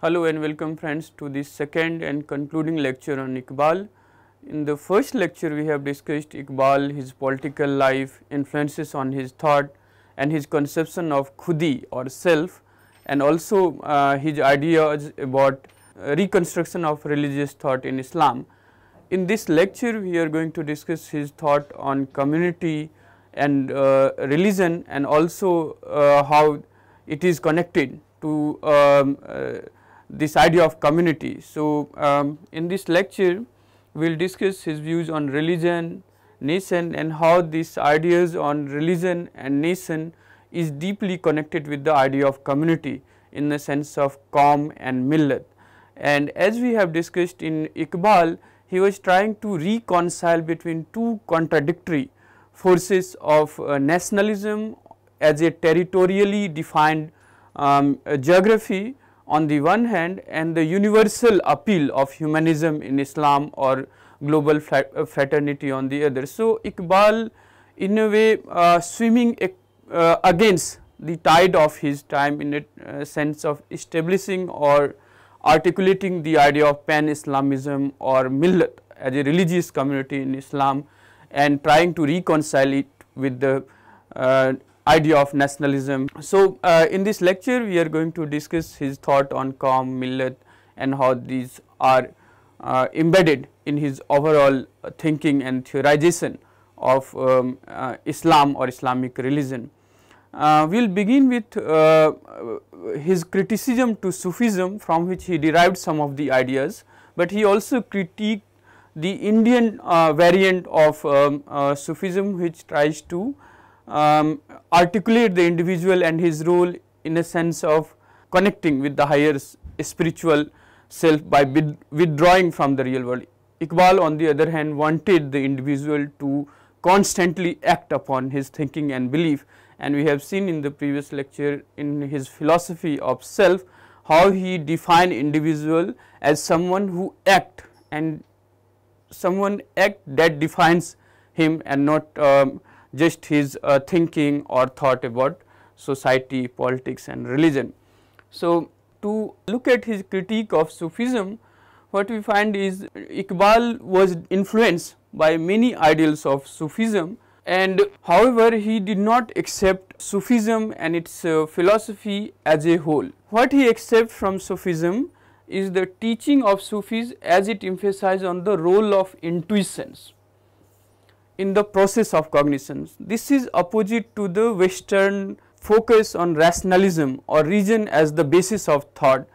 Hello and welcome friends to the second and concluding lecture on Iqbal. In the first lecture we have discussed Iqbal, his political life, influences on his thought and his conception of khudi or self and also uh, his ideas about reconstruction of religious thought in Islam. In this lecture we are going to discuss his thought on community and uh, religion and also uh, how it is connected to um, uh, this idea of community. So, um, in this lecture we will discuss his views on religion, nation and how these ideas on religion and nation is deeply connected with the idea of community in the sense of Qawm and Millat. And as we have discussed in Iqbal, he was trying to reconcile between two contradictory forces of uh, nationalism as a territorially defined um, geography on the one hand and the universal appeal of humanism in Islam or global uh, fraternity on the other. So, Iqbal in a way uh, swimming uh, against the tide of his time in a uh, sense of establishing or articulating the idea of pan-Islamism or millat as a religious community in Islam and trying to reconcile it with the uh, idea of nationalism. So, uh, in this lecture we are going to discuss his thought on Qawm, Millet and how these are uh, embedded in his overall thinking and theorization of um, uh, Islam or Islamic religion. Uh, we will begin with uh, his criticism to Sufism from which he derived some of the ideas, but he also critiqued the Indian uh, variant of um, Sufism which tries to um, articulate the individual and his role in a sense of connecting with the higher spiritual self by withdrawing from the real world. Iqbal on the other hand wanted the individual to constantly act upon his thinking and belief and we have seen in the previous lecture in his philosophy of self how he defined individual as someone who act and someone act that defines him and not um, just his uh, thinking or thought about society, politics and religion. So, to look at his critique of Sufism, what we find is Iqbal was influenced by many ideals of Sufism and however he did not accept Sufism and its uh, philosophy as a whole. What he accepts from Sufism is the teaching of Sufis as it emphasizes on the role of intuitions in the process of cognition. This is opposite to the western focus on rationalism or reason as the basis of thought.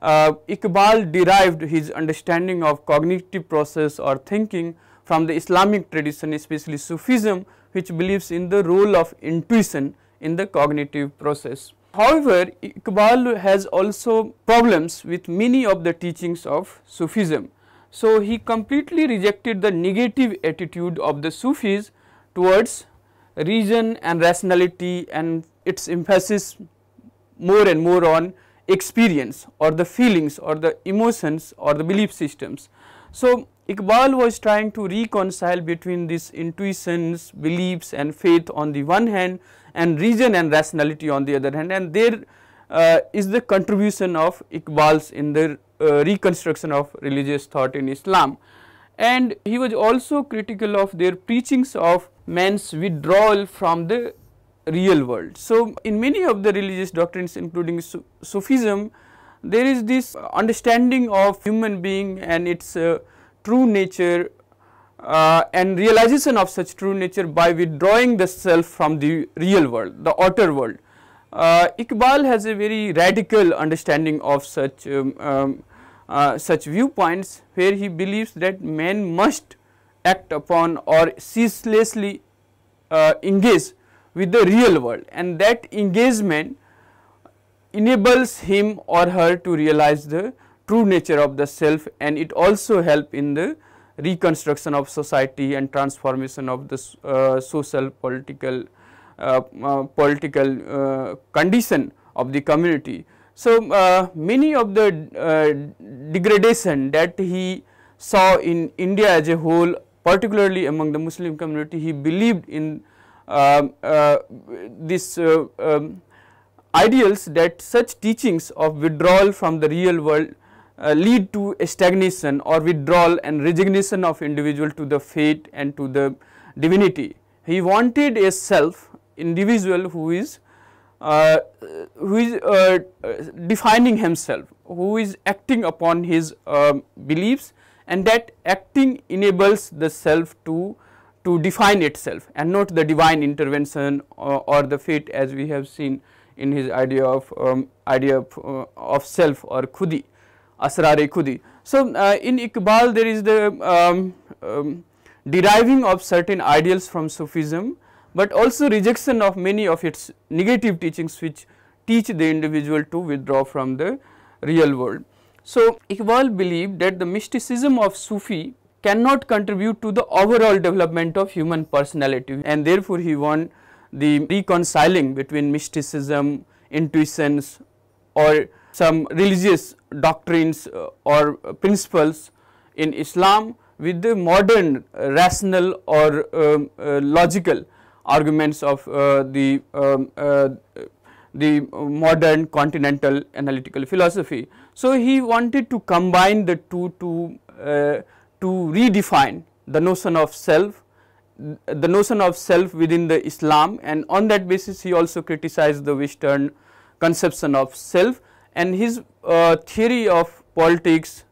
Uh, Iqbal derived his understanding of cognitive process or thinking from the Islamic tradition especially Sufism which believes in the role of intuition in the cognitive process. However, Iqbal has also problems with many of the teachings of Sufism. So, he completely rejected the negative attitude of the Sufis towards reason and rationality and its emphasis more and more on experience or the feelings or the emotions or the belief systems. So, Iqbal was trying to reconcile between these intuitions, beliefs and faith on the one hand and reason and rationality on the other hand and there uh, is the contribution of Iqbal's in the reconstruction of religious thought in Islam. And he was also critical of their preachings of man's withdrawal from the real world. So, in many of the religious doctrines including Sufism, there is this understanding of human being and its uh, true nature uh, and realization of such true nature by withdrawing the self from the real world, the outer world. uh, Iqbal has a very radical understanding of such um, um, uh, such viewpoints where he believes that man must act upon or ceaselessly uh, engage with the real world and that engagement enables him or her to realize the true nature of the self and it also help in the reconstruction of society and transformation of the uh, social political uh, uh, political uh, condition of the community. So, uh, many of the uh, degradation that he saw in India as a whole particularly among the Muslim community he believed in um, this um, ideals that such teachings of withdrawal from the real world uh, lead to a stagnation or withdrawal and resignation of individual to the fate and to the divinity. He wanted a self individual who is uh, who is uh, defining himself, who is acting upon his um, beliefs and that acting enables the self to to define itself and not the divine intervention or, or the fate as we have seen in his idea of um, idea of, uh, of self or khudi asrar khudi. So, uh, in Iqbal there is the um, um, deriving of certain ideals from Sufism, but also rejection of many of its negative teachings which teach the individual to withdraw from the real world. So, Iqbal believed that the mysticism of Sufi cannot contribute to the overall development of human personality and therefore, he want the reconciling between mysticism, intuitions or some religious doctrines uh, or principles in Islam with the modern rational or um, uh, logical arguments of uh, the um, uh, the modern continental analytical philosophy. So, he wanted to combine the two to uh, to redefine the notion of self the notion of self within the Islam and on that basis he also criticized the western conception of self and his uh, theory of politics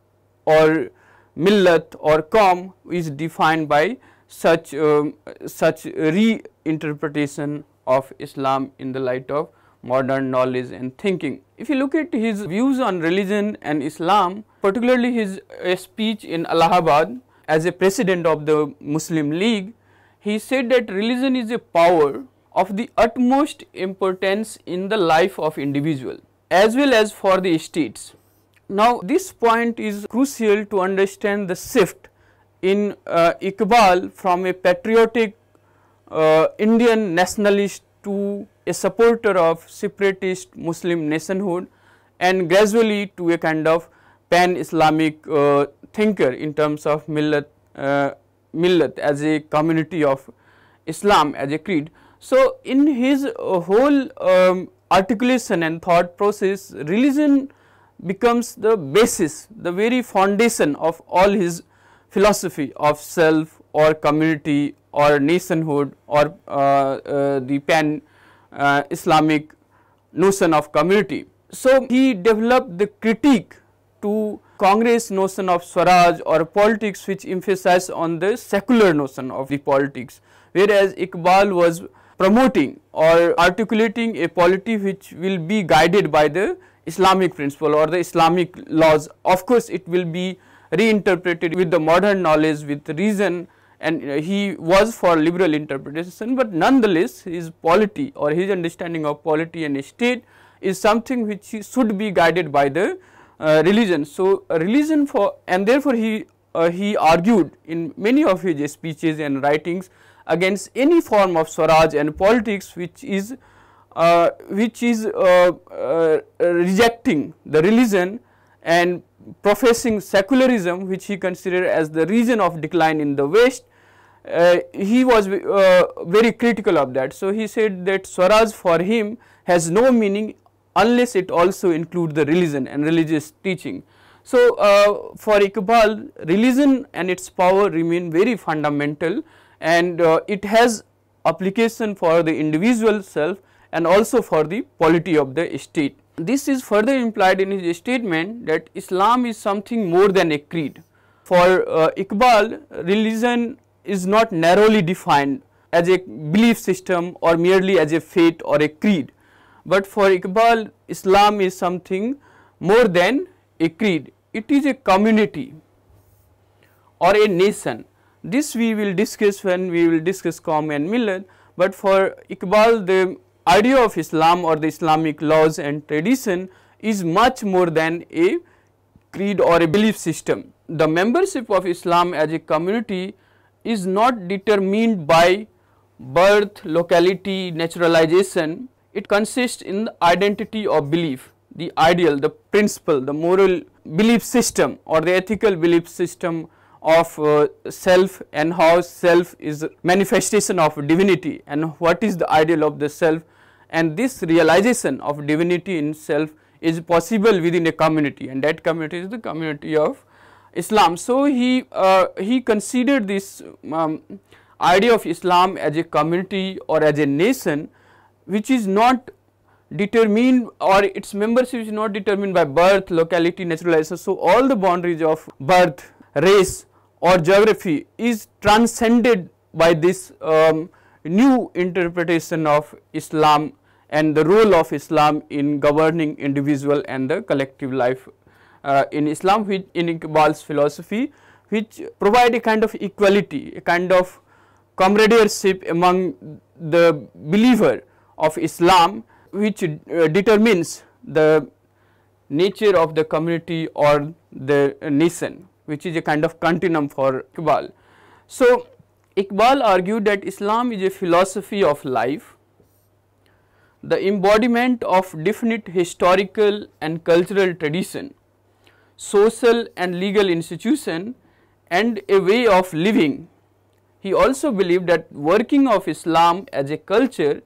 or millat or qawm is defined by such um, such reinterpretation of Islam in the light of modern knowledge and thinking. If you look at his views on religion and Islam, particularly his uh, speech in Allahabad as a president of the Muslim League, he said that religion is a power of the utmost importance in the life of individual as well as for the states. Now, this point is crucial to understand the shift in uh, Iqbal from a patriotic uh, Indian nationalist to a supporter of separatist Muslim nationhood and gradually to a kind of pan-Islamic uh, thinker in terms of millet, uh, millat as a community of Islam as a creed. So, in his uh, whole um, articulation and thought process, religion becomes the basis, the very foundation of all his philosophy of self or community or nationhood or uh, uh, the pan uh, Islamic notion of community. So, he developed the critique to Congress notion of Swaraj or politics which emphasize on the secular notion of the politics, whereas Iqbal was promoting or articulating a polity which will be guided by the Islamic principle or the Islamic laws. Of course, it will be reinterpreted with the modern knowledge with reason and he was for liberal interpretation, but nonetheless his polity or his understanding of polity and state is something which should be guided by the uh, religion. So, religion for and therefore, he uh, he argued in many of his speeches and writings against any form of swaraj and politics which is uh, which is uh, uh, rejecting the religion and professing secularism which he considered as the reason of decline in the west uh, he was uh, very critical of that. So, he said that Swaraj for him has no meaning unless it also include the religion and religious teaching. So, uh, for Iqbal religion and its power remain very fundamental and uh, it has application for the individual self and also for the polity of the state. This is further implied in his statement that Islam is something more than a creed. For uh, Iqbal, religion is not narrowly defined as a belief system or merely as a faith or a creed, but for Iqbal Islam is something more than a creed, it is a community or a nation. This we will discuss when we will discuss Qawm and Millat, but for Iqbal the idea of Islam or the Islamic laws and tradition is much more than a creed or a belief system. The membership of Islam as a community is not determined by birth, locality, naturalization, it consists in the identity of belief, the ideal, the principle, the moral belief system or the ethical belief system of uh, self and how self is manifestation of divinity and what is the ideal of the self and this realization of divinity in self is possible within a community and that community is the community of Islam. So, he uh, he considered this um, idea of Islam as a community or as a nation which is not determined or its membership is not determined by birth, locality, naturalization. So, all the boundaries of birth, race or geography is transcended by this um, new interpretation of Islam and the role of Islam in governing individual and the collective life uh, in Islam which in Iqbal's philosophy which provide a kind of equality, a kind of comradeship among the believer of Islam which uh, determines the nature of the community or the nation which is a kind of continuum for Iqbal. So, Iqbal argued that Islam is a philosophy of life, the embodiment of definite historical and cultural tradition, social and legal institution and a way of living. He also believed that working of Islam as a culture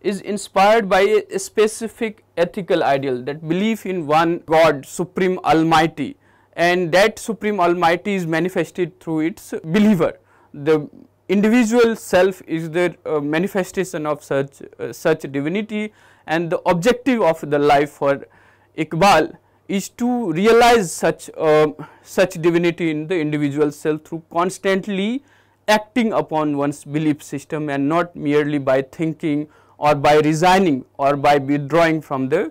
is inspired by a specific ethical ideal that belief in one God supreme almighty and that supreme almighty is manifested through its believer. The individual self is the uh, manifestation of such uh, such divinity and the objective of the life for Iqbal is to realize such uh, such divinity in the individual self through constantly acting upon one's belief system and not merely by thinking or by resigning or by withdrawing from the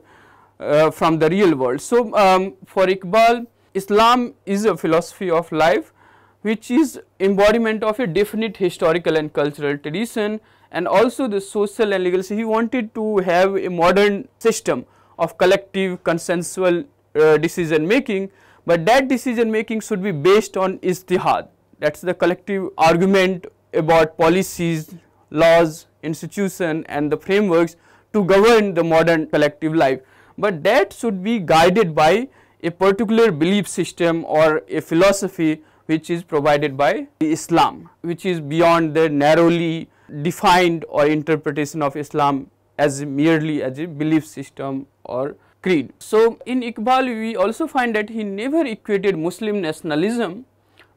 uh, from the real world. So, um, for Iqbal Islam is a philosophy of life which is embodiment of a definite historical and cultural tradition and also the social and legal. So, he wanted to have a modern system of collective consensual uh, decision making, but that decision making should be based on ijtihad that is the collective argument about policies, laws, institution and the frameworks to govern the modern collective life, but that should be guided by a particular belief system or a philosophy which is provided by Islam, which is beyond the narrowly defined or interpretation of Islam as merely as a belief system or creed. So, in Iqbal we also find that he never equated Muslim nationalism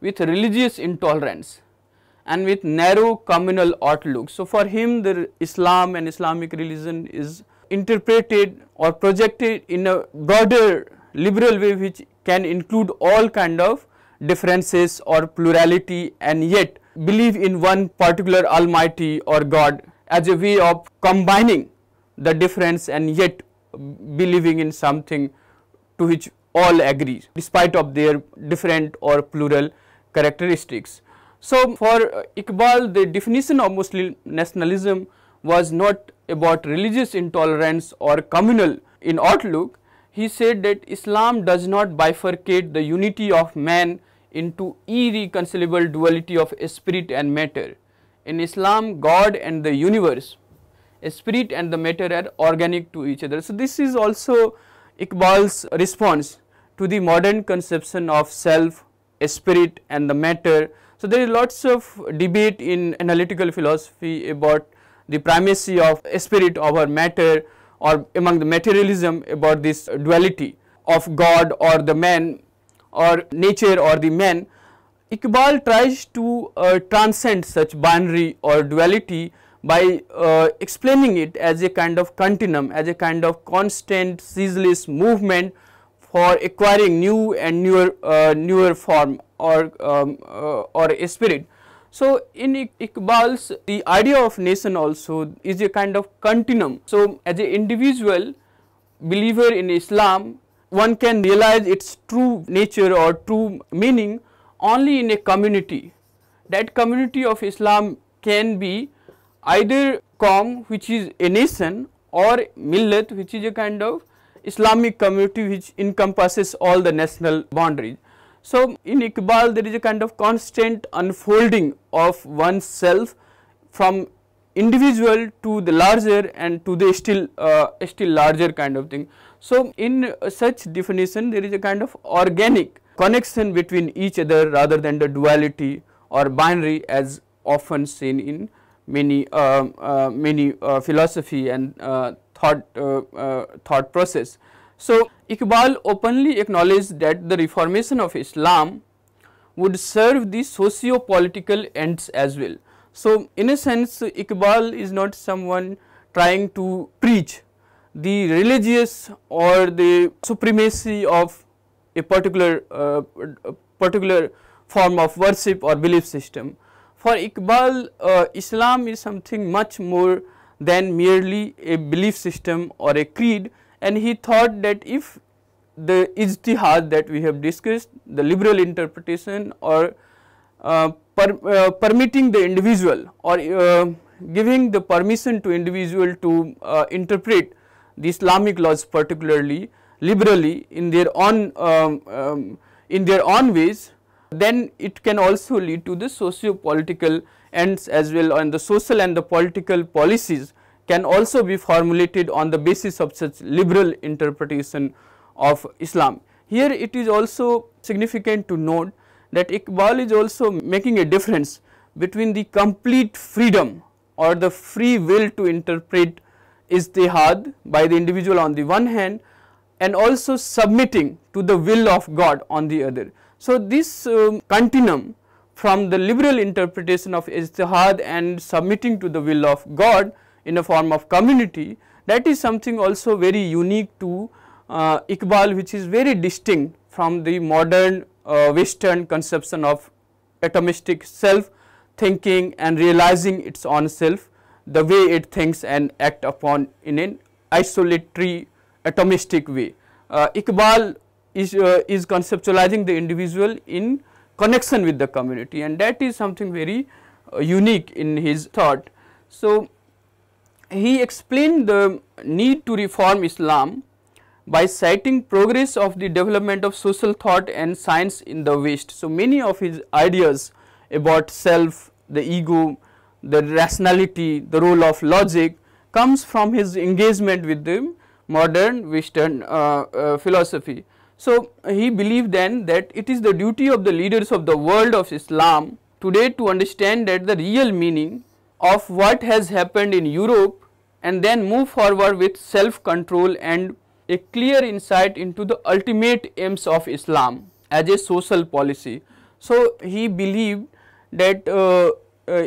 with religious intolerance and with narrow communal outlook. So, for him the Islam and Islamic religion is interpreted or projected in a broader liberal way which can include all kind of differences or plurality and yet believe in one particular almighty or God as a way of combining the difference and yet believing in something to which all agree despite of their different or plural characteristics. So, for Iqbal the definition of Muslim nationalism was not about religious intolerance or communal in outlook. He said that Islam does not bifurcate the unity of man into irreconcilable duality of spirit and matter. In Islam, God and the universe, spirit and the matter are organic to each other. So, this is also Iqbal's response to the modern conception of self, spirit and the matter so, there is lots of debate in analytical philosophy about the primacy of spirit over matter or among the materialism about this duality of God or the man or nature or the man. Iqbal tries to uh, transcend such binary or duality by uh, explaining it as a kind of continuum, as a kind of constant ceaseless movement for acquiring new and newer uh, newer form or um, uh, or a spirit. So, in Iqbal's the idea of nation also is a kind of continuum. So, as an individual believer in Islam, one can realize its true nature or true meaning only in a community. That community of Islam can be either Qawm which is a nation or Millet which is a kind of Islamic community which encompasses all the national boundaries. So, in Iqbal there is a kind of constant unfolding of oneself from individual to the larger and to the still uh, still larger kind of thing. So, in such definition there is a kind of organic connection between each other rather than the duality or binary as often seen in many uh, uh, many uh, philosophy and uh, thought uh, thought process. So, Iqbal openly acknowledged that the reformation of Islam would serve the socio-political ends as well. So, in a sense Iqbal is not someone trying to preach the religious or the supremacy of a particular uh, particular form of worship or belief system. For Iqbal, uh, Islam is something much more than merely a belief system or a creed and he thought that if the ijtihad that we have discussed, the liberal interpretation or uh, per, uh, permitting the individual or uh, giving the permission to individual to uh, interpret the Islamic laws particularly liberally in their own um, um, in their own ways, then it can also lead to the socio-political ends as well and the social and the political policies can also be formulated on the basis of such liberal interpretation of Islam. Here it is also significant to note that Iqbal is also making a difference between the complete freedom or the free will to interpret ijtihad by the individual on the one hand and also submitting to the will of God on the other. So, this um, continuum from the liberal interpretation of ijtihad and submitting to the will of God in a form of community that is something also very unique to uh, Iqbal which is very distinct from the modern uh, western conception of atomistic self thinking and realizing its own self the way it thinks and act upon in an isolatory atomistic way. Uh, Iqbal is, uh, is conceptualizing the individual in connection with the community and that is something very uh, unique in his thought. So, he explained the need to reform Islam by citing progress of the development of social thought and science in the West. So, many of his ideas about self, the ego, the rationality, the role of logic comes from his engagement with the modern Western uh, uh, philosophy. So, he believed then that it is the duty of the leaders of the world of Islam today to understand that the real meaning of what has happened in Europe and then move forward with self control and a clear insight into the ultimate aims of Islam as a social policy. So, he believed that uh,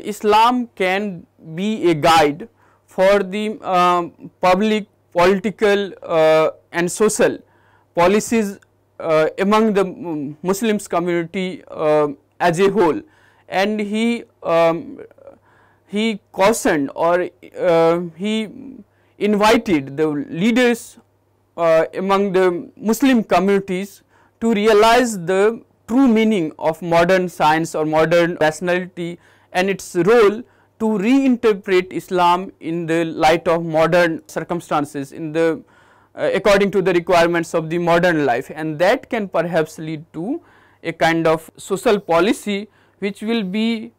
Islam can be a guide for the uh, public political uh, and social policies uh, among the Muslims community uh, as a whole. And he um, he cautioned or uh, he invited the leaders uh, among the Muslim communities to realize the true meaning of modern science or modern rationality and its role to reinterpret Islam in the light of modern circumstances in the uh, according to the requirements of the modern life and that can perhaps lead to a kind of social policy which will be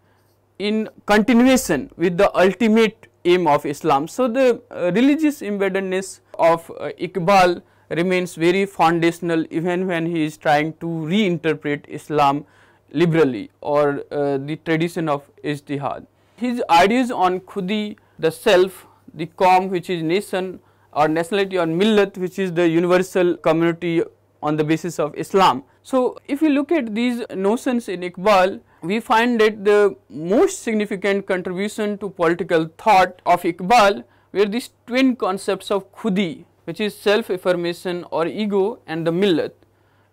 in continuation with the ultimate aim of Islam. So, the uh, religious embeddedness of uh, Iqbal remains very foundational even when he is trying to reinterpret Islam liberally or uh, the tradition of ijtihad. His ideas on khudi, the self, the qawm which is nation or nationality or millat which is the universal community on the basis of Islam. So, if you look at these notions in Iqbal, we find that the most significant contribution to political thought of Iqbal were these twin concepts of khudi which is self affirmation or ego and the millat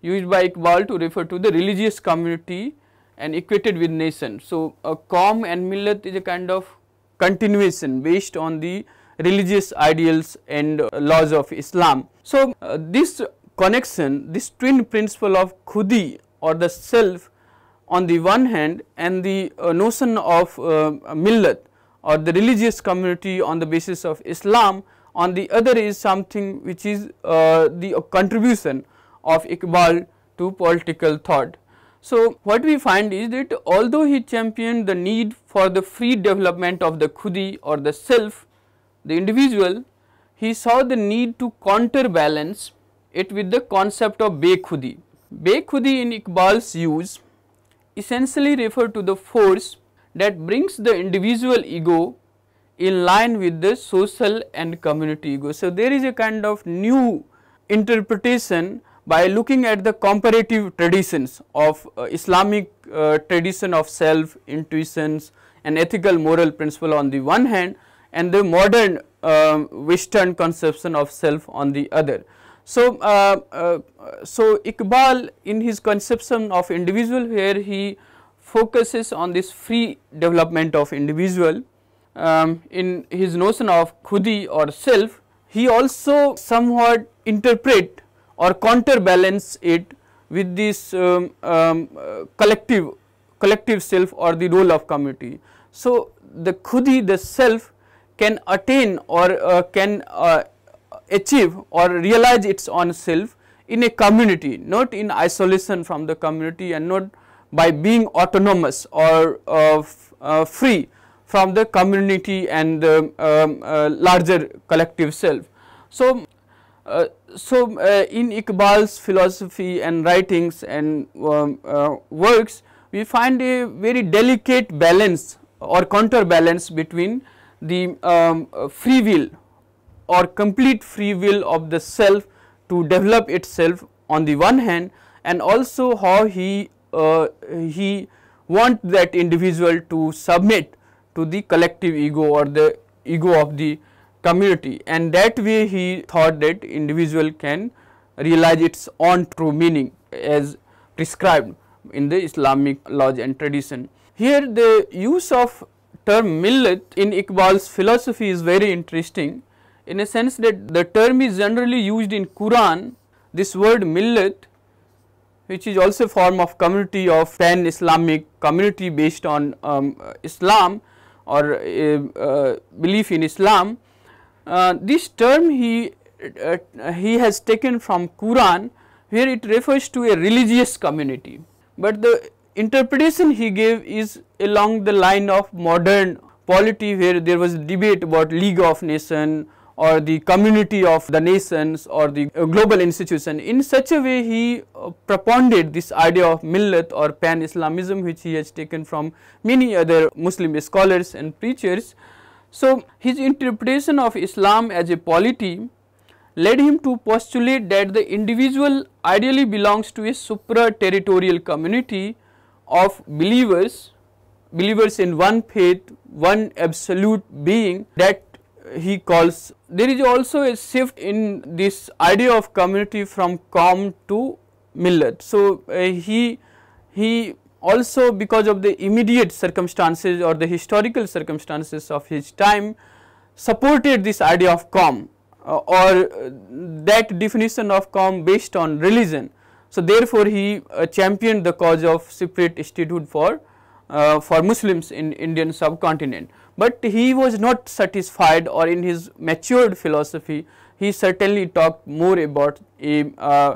used by Iqbal to refer to the religious community and equated with nation. So, a qawm and millat is a kind of continuation based on the religious ideals and uh, laws of Islam. So, uh, this connection, this twin principle of khudi or the self on the one hand and the uh, notion of uh, millat or the religious community on the basis of Islam on the other is something which is uh, the contribution of Iqbal to political thought. So, what we find is that although he championed the need for the free development of the khudi or the self, the individual, he saw the need to counterbalance it with the concept of bekhudi. Bekhudi in Iqbal's use essentially refer to the force that brings the individual ego in line with the social and community ego. So, there is a kind of new interpretation by looking at the comparative traditions of uh, Islamic uh, tradition of self, intuitions and ethical moral principle on the one hand and the modern uh, western conception of self on the other. So, uh, uh, so Iqbal in his conception of individual where he focuses on this free development of individual um, in his notion of khudi or self, he also somewhat interpret or counterbalance it with this um, um, collective collective self or the role of community. So, the khudi the self can attain or uh, can uh, achieve or realize its own self in a community not in isolation from the community and not by being autonomous or uh, uh, free from the community and the um, uh, larger collective self. So, uh, so uh, in Iqbal's philosophy and writings and um, uh, works, we find a very delicate balance or counterbalance between the um, free will or complete free will of the self to develop itself on the one hand and also how he uh, he want that individual to submit to the collective ego or the ego of the community and that way he thought that individual can realize its own true meaning as prescribed in the Islamic laws and tradition. Here the use of term millet in Iqbal's philosophy is very interesting in a sense that the term is generally used in Quran this word millet which is also a form of community of pan Islamic community based on um, Islam or uh, belief in Islam, uh, this term he uh, he has taken from Quran where it refers to a religious community, but the interpretation he gave is along the line of modern polity where there was debate about League of Nation or the community of the nations or the global institution. In such a way he uh, propounded this idea of millat or pan-Islamism which he has taken from many other Muslim scholars and preachers. So, his interpretation of Islam as a polity led him to postulate that the individual ideally belongs to a supra-territorial community of believers, believers in one faith, one absolute being that he calls there is also a shift in this idea of community from qawm to millat. So, uh, he he also because of the immediate circumstances or the historical circumstances of his time supported this idea of qawm uh, or uh, that definition of qawm based on religion. So, therefore, he uh, championed the cause of separate statehood for uh, for Muslims in Indian subcontinent but he was not satisfied or in his matured philosophy he certainly talked more about a, uh,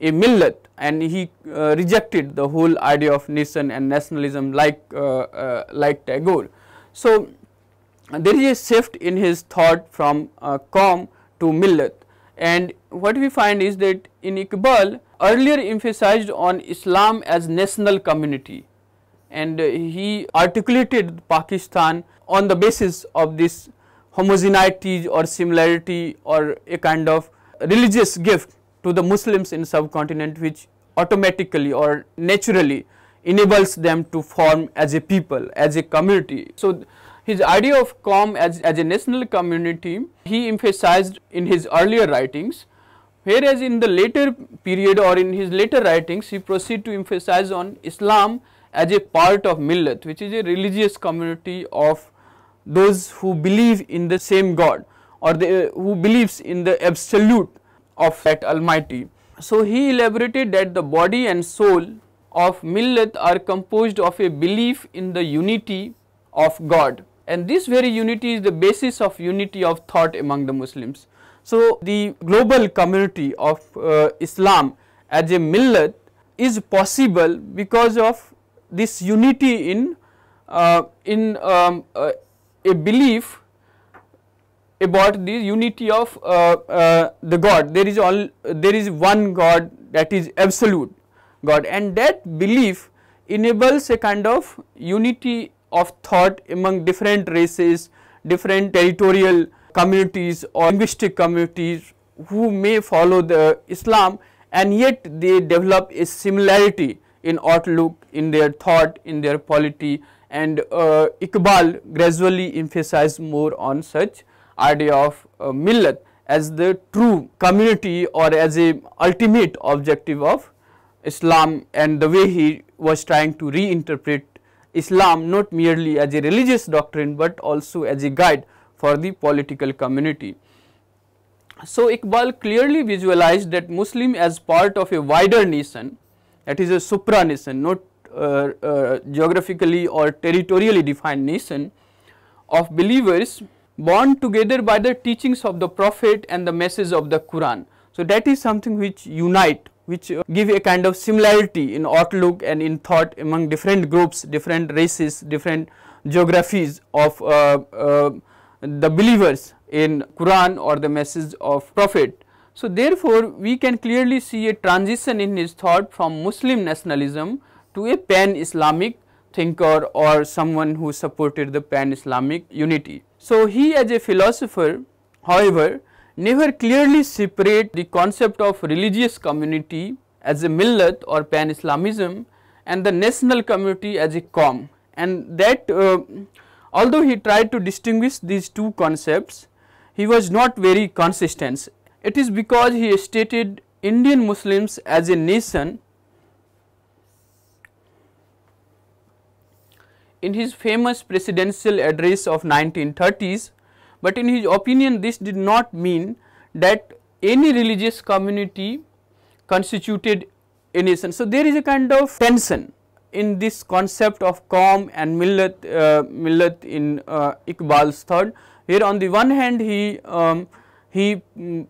a millet and he uh, rejected the whole idea of nation and nationalism like, uh, uh like Tagore. So, there is a shift in his thought from uh, to millet. And what we find is that in Iqbal earlier emphasized on Islam as national community. And he articulated Pakistan on the basis of this homogeneity or similarity or a kind of religious gift to the Muslims in subcontinent which automatically or naturally enables them to form as a people, as a community. So, his idea of qawm as, as a national community, he emphasized in his earlier writings, whereas in the later period or in his later writings, he proceed to emphasize on Islam as a part of millet, which is a religious community of those who believe in the same God or who believes in the absolute of that almighty. So, he elaborated that the body and soul of Millet are composed of a belief in the unity of God and this very unity is the basis of unity of thought among the Muslims. So, the global community of uh, Islam as a millet is possible because of this unity in uh, in um, uh, a belief about the unity of uh, uh, the God. There is all there is one God that is absolute God, and that belief enables a kind of unity of thought among different races, different territorial communities or linguistic communities who may follow the Islam and yet they develop a similarity in outlook, in their thought, in their polity and uh, Iqbal gradually emphasized more on such idea of uh, millat as the true community or as a ultimate objective of Islam and the way he was trying to reinterpret Islam not merely as a religious doctrine, but also as a guide for the political community. So, Iqbal clearly visualized that Muslim as part of a wider nation that is a supranation not uh, uh, geographically or territorially defined nation of believers bound together by the teachings of the prophet and the message of the Quran. So, that is something which unite which uh, give a kind of similarity in outlook and in thought among different groups, different races, different geographies of uh, uh, the believers in Quran or the message of Prophet. So, therefore, we can clearly see a transition in his thought from Muslim nationalism to a pan-Islamic thinker or someone who supported the pan-Islamic unity. So, he as a philosopher however, never clearly separate the concept of religious community as a millet or pan-Islamism and the national community as a qawm and that uh, although he tried to distinguish these two concepts, he was not very consistent. It is because he stated Indian Muslims as a nation in his famous presidential address of 1930s but in his opinion this did not mean that any religious community constituted a nation. So, there is a kind of tension in this concept of Qawm and Millat, uh, Millat in uh, Iqbal's thought Here on the one hand he, um, he um,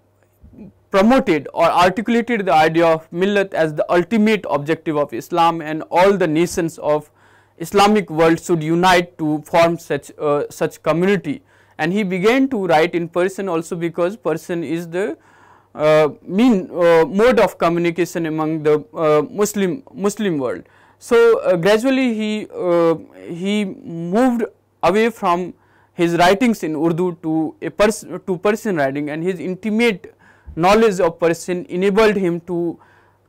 promoted or articulated the idea of Millat as the ultimate objective of Islam and all the nations of Islamic world should unite to form such, uh, such community and he began to write in Persian also because Persian is the uh, mean uh, mode of communication among the uh, Muslim Muslim world. So, uh, gradually he uh, he moved away from his writings in Urdu to a Pers to Persian writing and his intimate knowledge of Persian enabled him to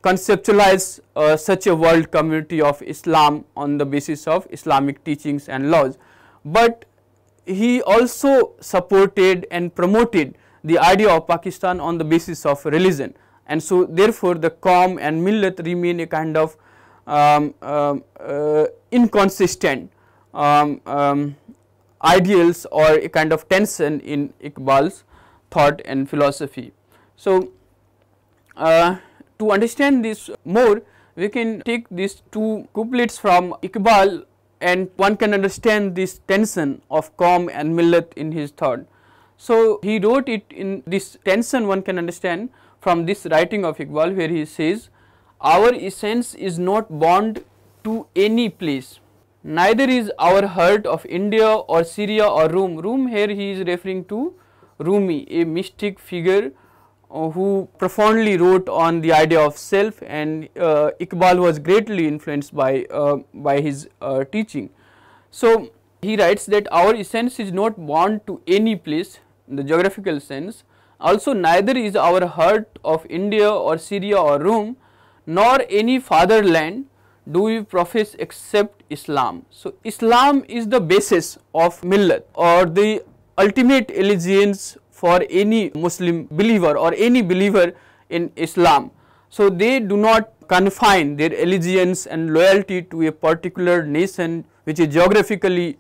conceptualize uh, such a world community of Islam on the basis of Islamic teachings and laws. But he also supported and promoted the idea of Pakistan on the basis of religion and so therefore the Qawm and Millet remain a kind of um, um, uh, inconsistent um, um, ideals or a kind of tension in Iqbal's thought and philosophy. So, uh, to understand this more we can take these two couplets from Iqbal and one can understand this tension of Qawm and Millet in his thought. So, he wrote it in this tension one can understand from this writing of Iqbal where he says, our essence is not bound to any place, neither is our heart of India or Syria or Rome. Rome here he is referring to Rumi, a mystic figure who profoundly wrote on the idea of self and uh, Iqbal was greatly influenced by, uh, by his uh, teaching. So, he writes that our essence is not bound to any place in the geographical sense, also neither is our heart of India or Syria or Rome nor any fatherland do we profess except Islam. So, Islam is the basis of millat or the ultimate allegiance for any Muslim believer or any believer in Islam. So, they do not confine their allegiance and loyalty to a particular nation which is geographically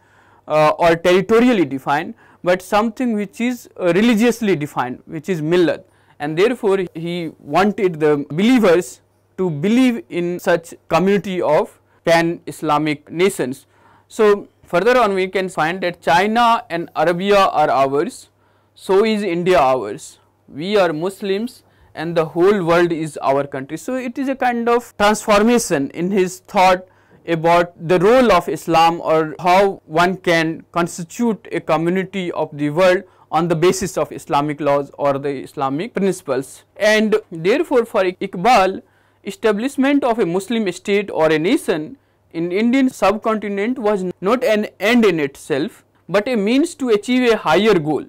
uh, or territorially defined, but something which is uh, religiously defined which is millat and therefore he wanted the believers to believe in such community of pan Islamic nations. So, further on we can find that China and Arabia are ours, so is India ours. We are Muslims and the whole world is our country. So, it is a kind of transformation in his thought about the role of Islam or how one can constitute a community of the world on the basis of Islamic laws or the Islamic principles. And therefore, for Iqbal, establishment of a Muslim state or a nation in Indian subcontinent was not an end in itself, but a means to achieve a higher goal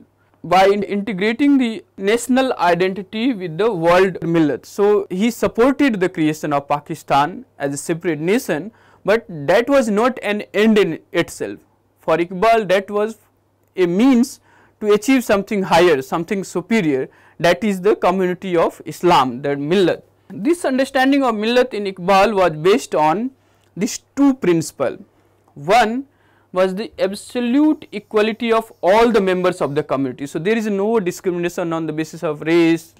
by integrating the national identity with the world millat. So, he supported the creation of Pakistan as a separate nation, but that was not an end in itself. For Iqbal that was a means to achieve something higher, something superior that is the community of Islam, the millat. This understanding of millat in Iqbal was based on these two principles. One was the absolute equality of all the members of the community. So, there is no discrimination on the basis of race,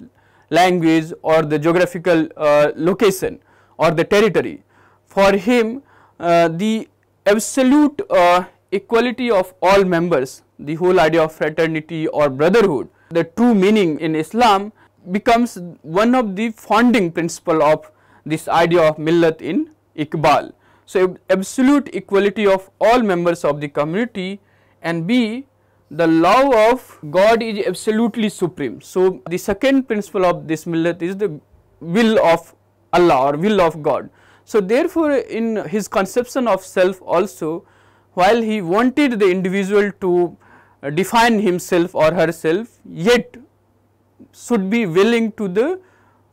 language or the geographical uh, location or the territory. For him, uh, the absolute uh, equality of all members, the whole idea of fraternity or brotherhood, the true meaning in Islam becomes one of the founding principle of this idea of millat in Iqbal. So, absolute equality of all members of the community and B the love of God is absolutely supreme. So, the second principle of this millat is the will of Allah or will of God. So, therefore, in his conception of self also while he wanted the individual to define himself or herself yet should be willing to the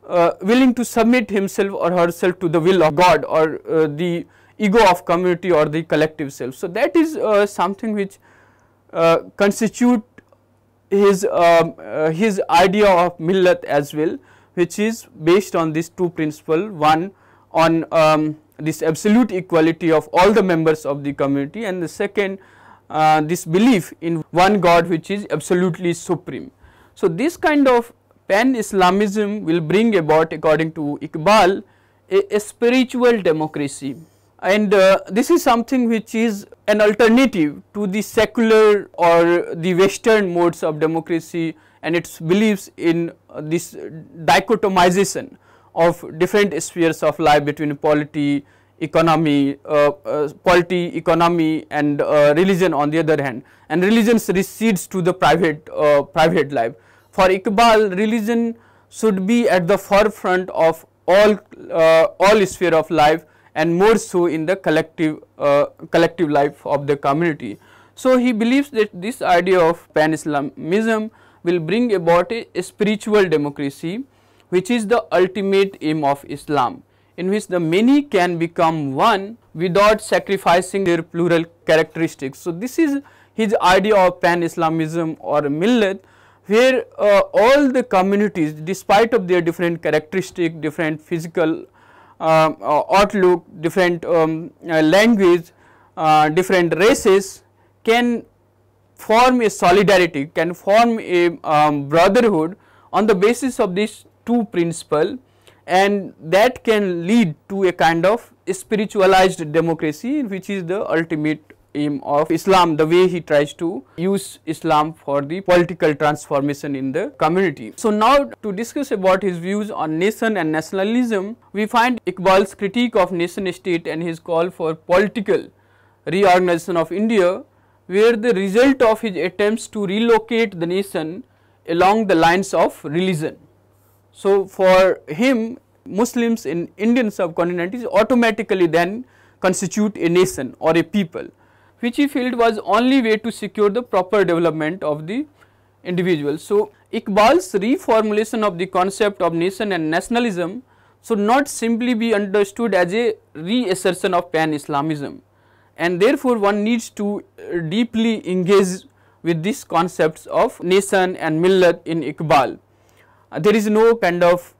uh, willing to submit himself or herself to the will of God or uh, the ego of community or the collective self. So, that is uh, something which uh, constitute his um, uh, his idea of millat as well which is based on these two principle one on um, this absolute equality of all the members of the community and the second uh, this belief in one God which is absolutely supreme. So, this kind of pan Islamism will bring about according to Iqbal a, a spiritual democracy and uh, this is something which is an alternative to the secular or the western modes of democracy and its beliefs in uh, this dichotomization of different spheres of life between polity, economy, uh, uh, polity, economy and uh, religion on the other hand and religion recedes to the private uh, private life. For Iqbal religion should be at the forefront of all all sphere of life and more so in the collective uh, collective life of the community. So, he believes that this idea of pan-Islamism will bring about a, a spiritual democracy which is the ultimate aim of Islam in which the many can become one without sacrificing their plural characteristics. So, this is his idea of pan-Islamism or millat where uh, all the communities despite of their different characteristic, different physical outlook, different um, uh, language, different races can form a solidarity, can form a um, brotherhood on the basis of these two principle and that can lead to a kind of spiritualized democracy which is the ultimate aim of Islam, the way he tries to use Islam for the political transformation in the community. So now to discuss about his views on nation and nationalism, we find Iqbal's critique of nation state and his call for political reorganization of India, where the result of his attempts to relocate the nation along the lines of religion. So for him, Muslims in Indian subcontinent is automatically then constitute a nation or a people which he felt was only way to secure the proper development of the individual. So, Iqbal's reformulation of the concept of nation and nationalism should not simply be understood as a reassertion of pan-Islamism and therefore, one needs to uh, deeply engage with these concepts of nation and millat in Iqbal. Uh, there is no kind of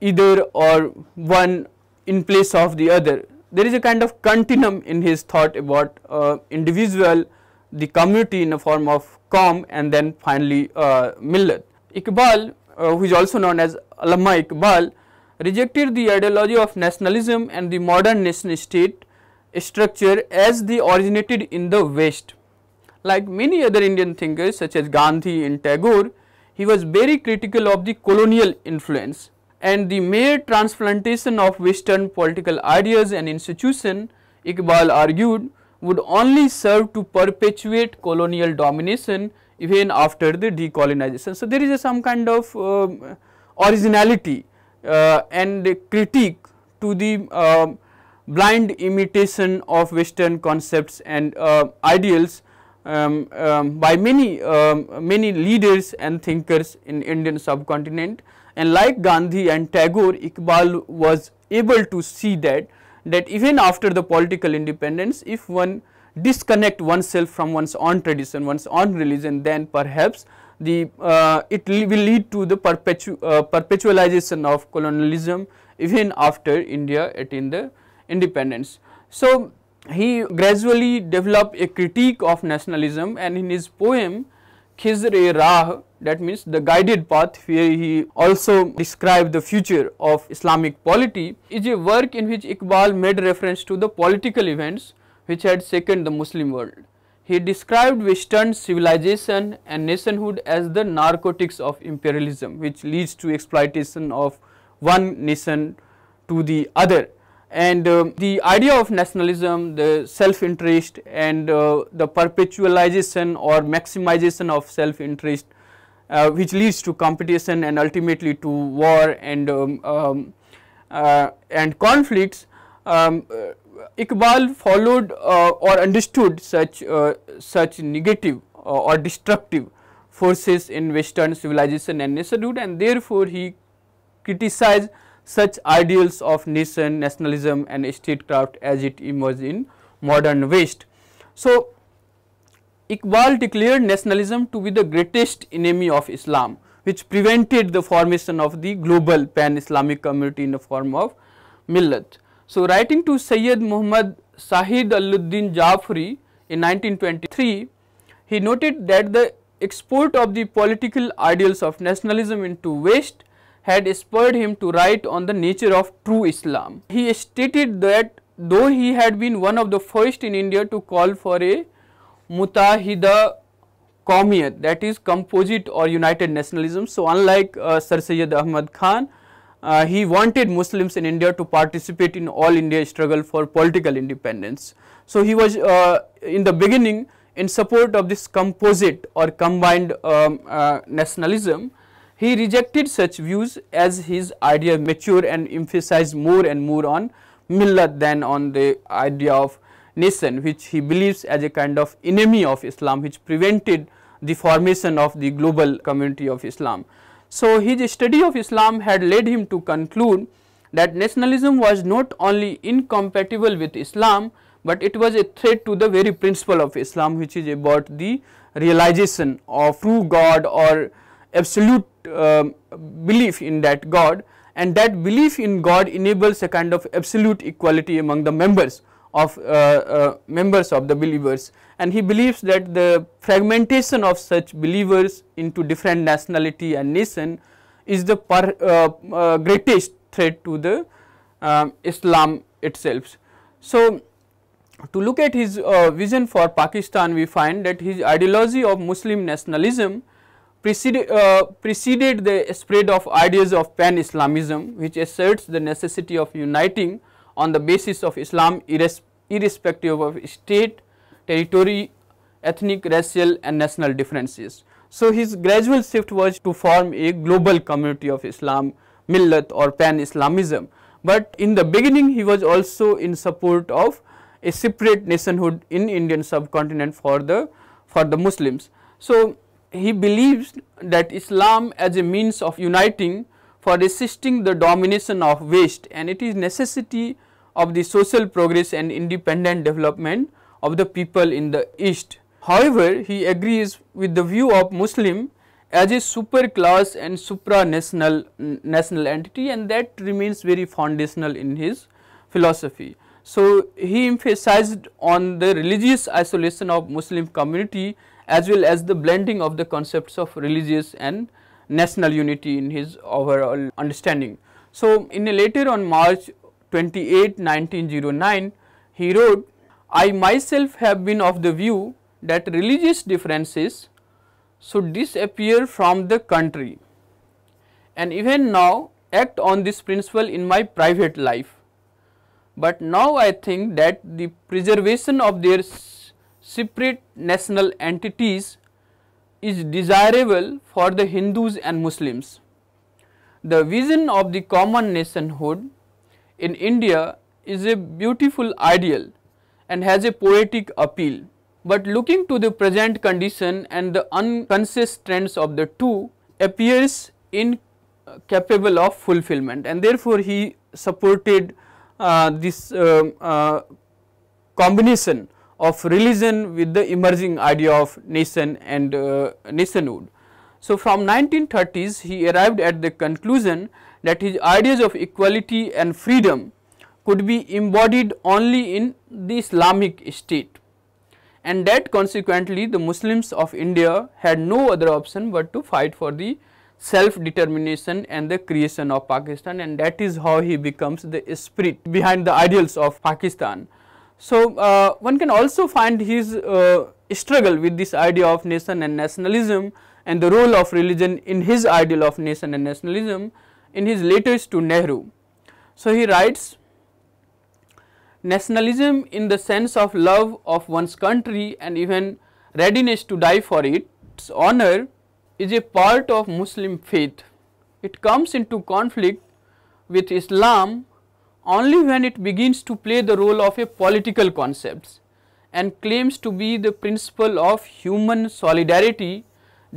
either or one in place of the other. There is a kind of continuum in his thought about uh, individual, the community in a form of Qawm and then finally uh, Millat. Iqbal, uh, who is also known as Allama Iqbal, rejected the ideology of nationalism and the modern nation state structure as they originated in the West. Like many other Indian thinkers such as Gandhi and Tagore, he was very critical of the colonial influence and the mere transplantation of western political ideas and institutions, Iqbal argued, would only serve to perpetuate colonial domination even after the decolonization. So, there is some kind of um, originality uh, and critique to the uh, blind imitation of western concepts and uh, ideals um, um, by many um, many leaders and thinkers in Indian subcontinent and like Gandhi and Tagore Iqbal was able to see that that even after the political independence if one disconnect oneself from one's own tradition one's own religion then perhaps the uh, it will lead to the perpetu uh, perpetualization of colonialism even after India attained the independence. So, he gradually developed a critique of nationalism and in his poem Khizr-e Rah that means the guided path where he also described the future of Islamic polity is a work in which Iqbal made reference to the political events which had shaken the Muslim world. He described western civilization and nationhood as the narcotics of imperialism which leads to exploitation of one nation to the other and uh, the idea of nationalism, the self-interest and uh, the perpetualization or maximization of self-interest uh, which leads to competition and ultimately to war and um, um, uh, and conflicts. Um, uh, Iqbal followed uh, or understood such such negative or destructive forces in western civilization and nationhood and therefore he criticized such ideals of nation, nationalism and statecraft as it emerged in modern West. So, Iqbal declared nationalism to be the greatest enemy of Islam, which prevented the formation of the global pan-Islamic community in the form of millat. So, writing to Sayyid Muhammad Sahid Aluddin Jafri in 1923, he noted that the export of the political ideals of nationalism into West had spurred him to write on the nature of true Islam. He stated that though he had been one of the first in India to call for a mutahida qawmiyat that is composite or united nationalism. So, unlike uh, Sir Syed Ahmad Khan, uh, he wanted Muslims in India to participate in all India struggle for political independence. So, he was uh, in the beginning in support of this composite or combined um, uh, nationalism he rejected such views as his idea matured and emphasized more and more on millat than on the idea of nation which he believes as a kind of enemy of Islam which prevented the formation of the global community of Islam. So, his study of Islam had led him to conclude that nationalism was not only incompatible with Islam, but it was a threat to the very principle of Islam which is about the realization of true God or absolute uh, belief in that God and that belief in God enables a kind of absolute equality among the members of uh, uh, members of the believers and he believes that the fragmentation of such believers into different nationality and nation is the per, uh, greatest threat to the um, Islam itself. So, to look at his uh, vision for Pakistan we find that his ideology of Muslim nationalism preceded, uh, preceded the spread of ideas of pan-Islamism which asserts the necessity of uniting on the basis of Islam irres irrespective of state, territory, ethnic, racial and national differences. So, his gradual shift was to form a global community of Islam, millat or pan-Islamism, but in the beginning he was also in support of a separate nationhood in Indian subcontinent for the for the Muslims. So, he believes that Islam as a means of uniting for resisting the domination of West and it is necessity of the social progress and independent development of the people in the East. However, he agrees with the view of Muslim as a super class and supranational national entity and that remains very foundational in his philosophy. So, he emphasized on the religious isolation of Muslim community as well as the blending of the concepts of religious and national unity in his overall understanding. So, in a later on March 28, 1909, he wrote, I myself have been of the view that religious differences should disappear from the country and even now act on this principle in my private life. But now I think that the preservation of their separate national entities is desirable for the Hindus and Muslims. The vision of the common nationhood in India is a beautiful ideal and has a poetic appeal. But looking to the present condition and the unconscious trends of the two appears incapable of fulfillment and therefore he supported uh, this uh, uh, combination of religion with the emerging idea of nation and uh, nationhood. So, from 1930s he arrived at the conclusion that his ideas of equality and freedom could be embodied only in the Islamic state. And that consequently the Muslims of India had no other option but to fight for the self determination and the creation of Pakistan. And that is how he becomes the spirit behind the ideals of Pakistan. So, uh, one can also find his uh, struggle with this idea of nation and nationalism and the role of religion in his ideal of nation and nationalism in his letters to Nehru. So, he writes nationalism in the sense of love of one's country and even readiness to die for its honor is a part of Muslim faith. It comes into conflict with Islam only when it begins to play the role of a political concept and claims to be the principle of human solidarity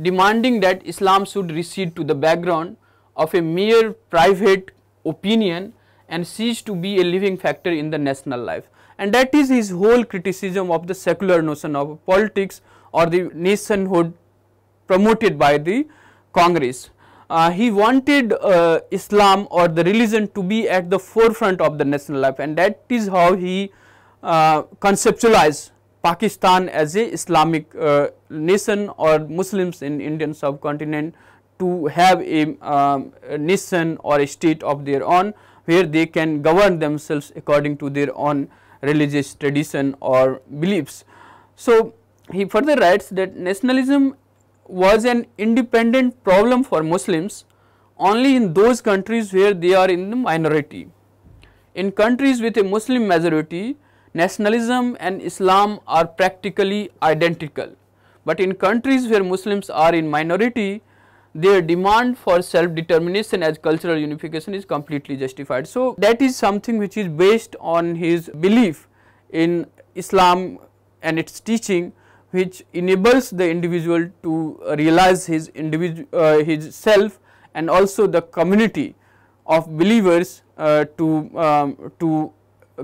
demanding that Islam should recede to the background of a mere private opinion and cease to be a living factor in the national life. And that is his whole criticism of the secular notion of politics or the nationhood promoted by the Congress uh, he wanted uh, Islam or the religion to be at the forefront of the national life and that is how he uh, conceptualized Pakistan as a Islamic uh, nation or Muslims in Indian subcontinent to have a, um, a, nation or a state of their own where they can govern themselves according to their own religious tradition or beliefs. So, he further writes that nationalism was an independent problem for Muslims only in those countries where they are in the minority. In countries with a Muslim majority, nationalism and Islam are practically identical, but in countries where Muslims are in minority, their demand for self-determination as cultural unification is completely justified. So, that is something which is based on his belief in Islam and its teaching which enables the individual to realize his individual uh, his self and also the community of believers uh, to um, to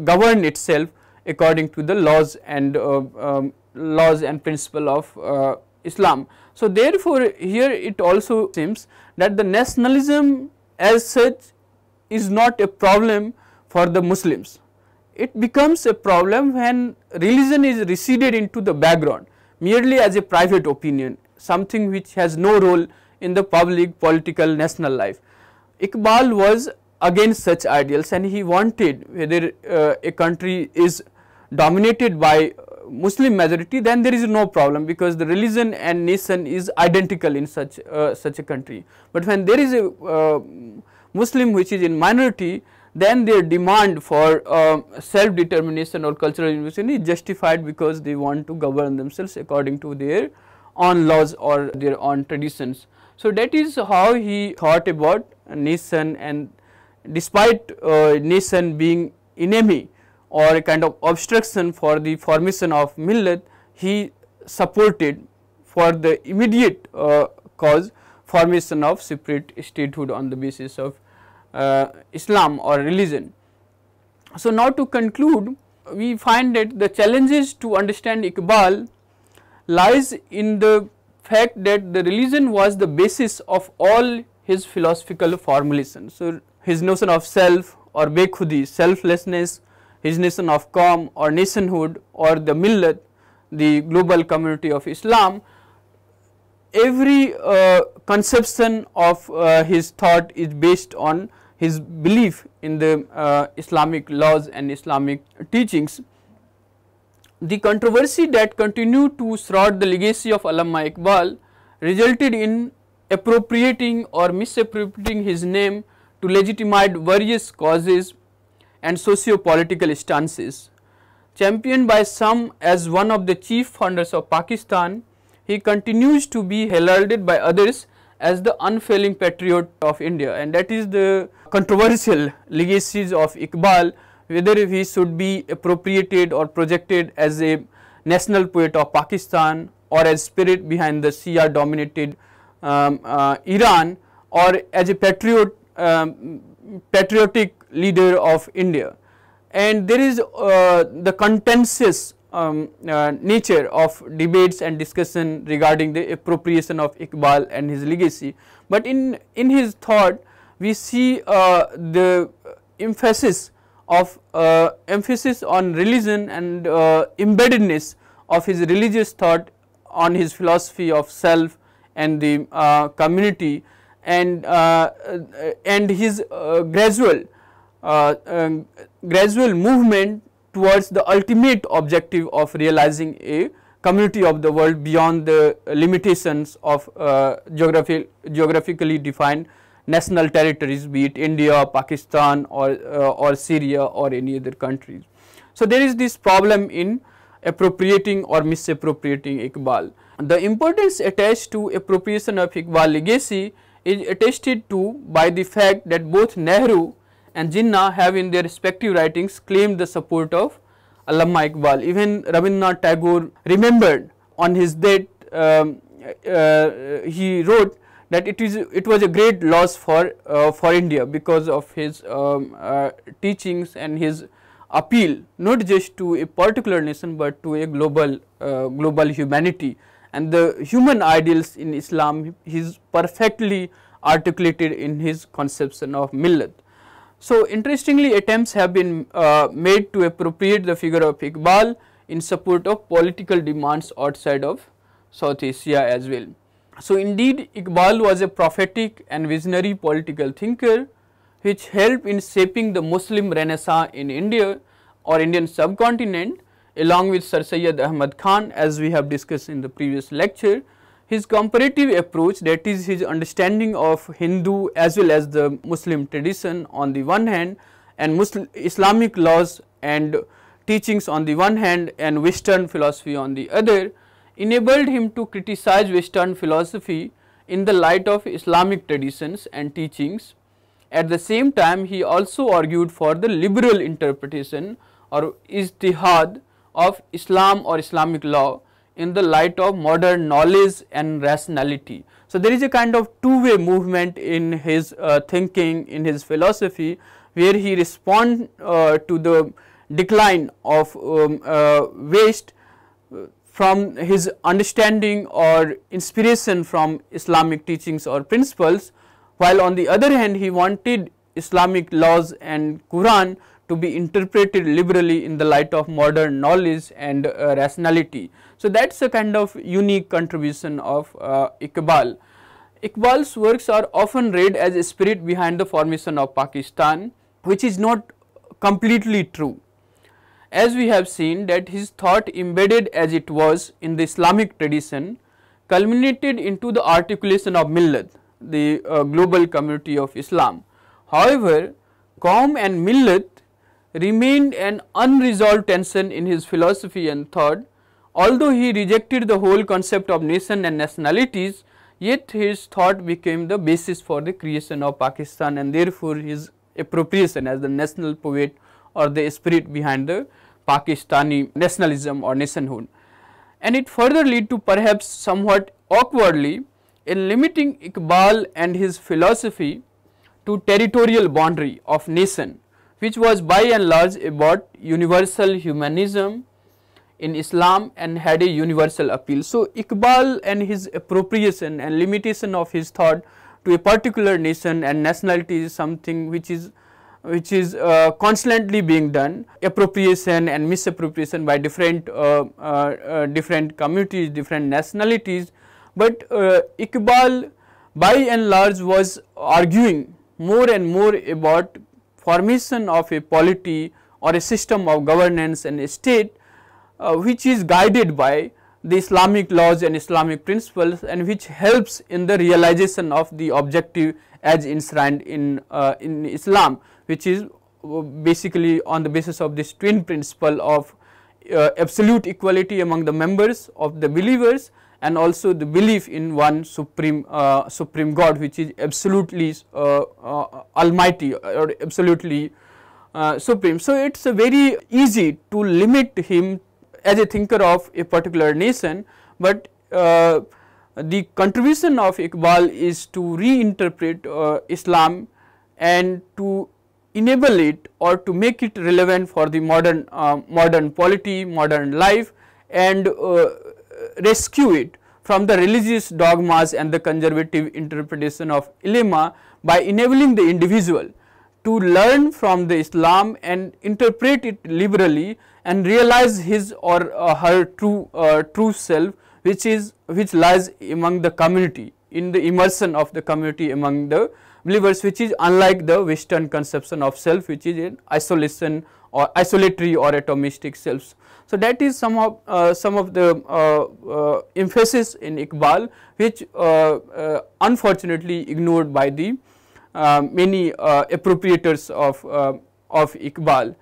govern itself according to the laws and uh, um, laws and principle of uh, Islam. So, therefore, here it also seems that the nationalism as such is not a problem for the Muslims. It becomes a problem when religion is receded into the background merely as a private opinion, something which has no role in the public, political, national life. Iqbal was against such ideals and he wanted whether uh, a country is dominated by Muslim majority then there is no problem because the religion and nation is identical in such uh, such a country. But when there is a uh, Muslim which is in minority then their demand for uh, self determination or cultural innovation is justified because they want to govern themselves according to their own laws or their own traditions. So, that is how he thought about nation and despite uh, nation being enemy or a kind of obstruction for the formation of millat, he supported for the immediate uh, cause formation of separate statehood on the basis of uh, Islam or religion. So, now to conclude we find that the challenges to understand Iqbal lies in the fact that the religion was the basis of all his philosophical formulations. So, his notion of self or bekhudi, selflessness his nation of Qawm or nationhood or the millat, the global community of Islam, every uh, conception of uh, his thought is based on his belief in the uh, Islamic laws and Islamic teachings. The controversy that continued to shroud the legacy of Allama Iqbal resulted in appropriating or misappropriating his name to legitimize various causes and socio-political stances. Championed by some as one of the chief founders of Pakistan, he continues to be heralded by others as the unfailing patriot of India and that is the controversial legacies of Iqbal whether he should be appropriated or projected as a national poet of Pakistan or as spirit behind the Shia dominated um, uh, Iran or as a patriot um, patriotic leader of India and there is uh, the contentious um, uh, nature of debates and discussion regarding the appropriation of Iqbal and his legacy. But in, in his thought we see uh, the emphasis of uh, emphasis on religion and uh, embeddedness of his religious thought on his philosophy of self and the uh, community and and his gradual um, gradual movement towards the ultimate objective of realizing a community of the world beyond the limitations of uh, geographically defined national territories be it India, Pakistan or, uh, or Syria or any other countries. So, there is this problem in appropriating or misappropriating Iqbal. The importance attached to appropriation of Iqbal legacy is attested to by the fact that both Nehru and Jinnah have in their respective writings claimed the support of Allama Iqbal. Even Rabindranath Tagore remembered on his death, um, uh, he wrote that it is it was a great loss for uh, for India because of his um, uh, teachings and his appeal not just to a particular nation but to a global uh, global humanity and the human ideals in Islam he is perfectly articulated in his conception of millat. So, interestingly attempts have been uh, made to appropriate the figure of Iqbal in support of political demands outside of South Asia as well. So, indeed Iqbal was a prophetic and visionary political thinker which helped in shaping the Muslim renaissance in India or Indian subcontinent along with Sir Syed Ahmad Khan as we have discussed in the previous lecture his comparative approach that is his understanding of Hindu as well as the Muslim tradition on the one hand and Muslim Islamic laws and teachings on the one hand and western philosophy on the other enabled him to criticize western philosophy in the light of Islamic traditions and teachings. At the same time he also argued for the liberal interpretation or ijtihad of Islam or Islamic law in the light of modern knowledge and rationality. So, there is a kind of two way movement in his uh, thinking, in his philosophy, where he respond uh, to the decline of um, uh, waste uh, from his understanding or inspiration from Islamic teachings or principles, while on the other hand he wanted Islamic laws and Quran to be interpreted liberally in the light of modern knowledge and uh, rationality. So, that is a kind of unique contribution of uh, Iqbal. Iqbal's works are often read as a spirit behind the formation of Pakistan, which is not completely true. As we have seen that his thought embedded as it was in the Islamic tradition culminated into the articulation of Millat, the uh, global community of Islam. However, Qawm and Millat remained an unresolved tension in his philosophy and thought Although he rejected the whole concept of nation and nationalities, yet his thought became the basis for the creation of Pakistan and therefore his appropriation as the national poet or the spirit behind the Pakistani nationalism or nationhood. And it further led to perhaps somewhat awkwardly in limiting Iqbal and his philosophy to territorial boundary of nation which was by and large about universal humanism in Islam and had a universal appeal. So, Iqbal and his appropriation and limitation of his thought to a particular nation and nationality is something which is which is uh, constantly being done appropriation and misappropriation by different uh, uh, uh different communities different nationalities but uh, Iqbal by and large was arguing more and more about formation of a polity or a system of governance and a state which is guided by the Islamic laws and Islamic principles and which helps in the realization of the objective as enshrined in, uh, in Islam which is uh, basically on the basis of this twin principle of uh, absolute equality among the members of the believers and also the belief in one supreme uh, supreme god which is absolutely uh, uh, almighty or absolutely uh, supreme. So it's very easy to limit him as a thinker of a particular nation but uh, the contribution of Iqbal is to reinterpret uh, Islam and to enable it or to make it relevant for the modern modern polity modern life and rescue it from the religious dogmas and the conservative interpretation of ulama by enabling the individual to learn from the Islam and interpret it liberally and realize his or uh, her true uh, true self which is which lies among the community in the immersion of the community among the believers which is unlike the western conception of self which is in isolation or isolatory or atomistic selves. So, that is some of uh, some of the uh, uh, emphasis in Iqbal which uh, unfortunately ignored by the many appropriators of of Iqbal.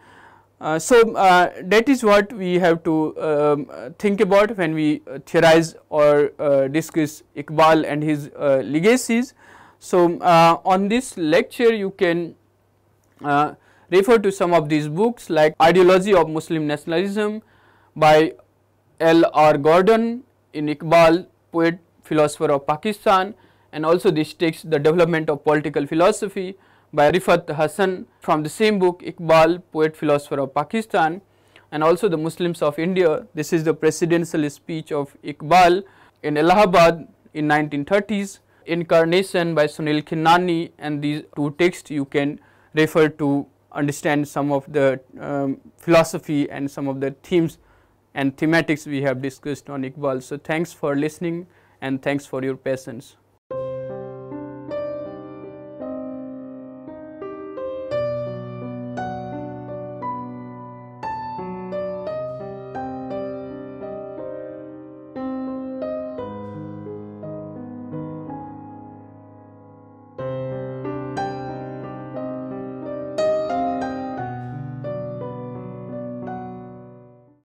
Uh, so, uh, that is what we have to um, uh, think about when we theorize or discuss Iqbal and his legacies. So, on this lecture you can refer to some of these books like Ideology of Muslim Nationalism by L. R. Gordon in Iqbal, poet philosopher of Pakistan and also this text The Development of Political Philosophy by Riffat Hassan from the same book Iqbal, poet philosopher of Pakistan and also the Muslims of India. This is the presidential speech of Iqbal in Allahabad in 1930s, Incarnation by Sunil Khilnani and these two texts you can refer to understand some of the um, philosophy and some of the themes and thematics we have discussed on Iqbal. So, thanks for listening and thanks for your patience.